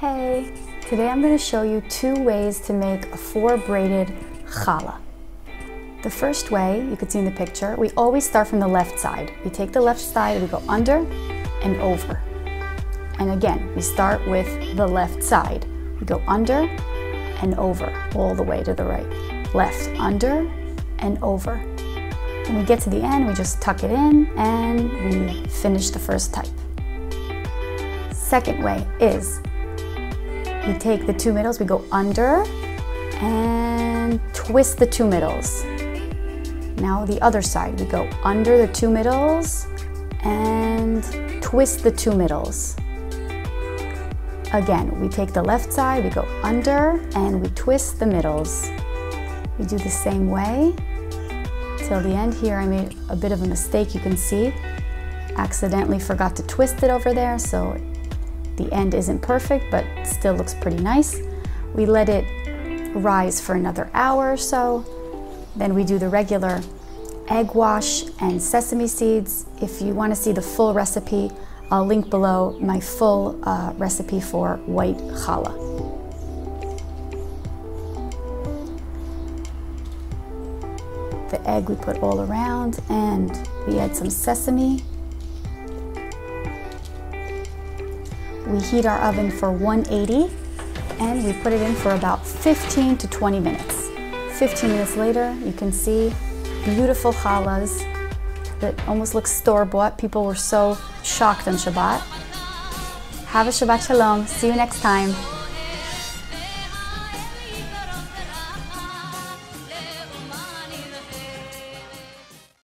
Hey, today I'm going to show you two ways to make a four braided challah. The first way, you can see in the picture, we always start from the left side. We take the left side, we go under and over. And again, we start with the left side. We go under and over, all the way to the right. Left, under and over. When we get to the end, we just tuck it in and we finish the first type. Second way is we take the two middles, we go under and twist the two middles. Now the other side, we go under the two middles and twist the two middles. Again, we take the left side, we go under and we twist the middles. We do the same way till the end. Here I made a bit of a mistake, you can see. Accidentally forgot to twist it over there, so the end isn't perfect, but still looks pretty nice. We let it rise for another hour or so. Then we do the regular egg wash and sesame seeds. If you want to see the full recipe, I'll link below my full uh, recipe for white challah. The egg we put all around and we add some sesame. We heat our oven for 180 and we put it in for about 15 to 20 minutes. 15 minutes later, you can see beautiful challahs that almost look store-bought. People were so shocked on Shabbat. Have a Shabbat Shalom. See you next time.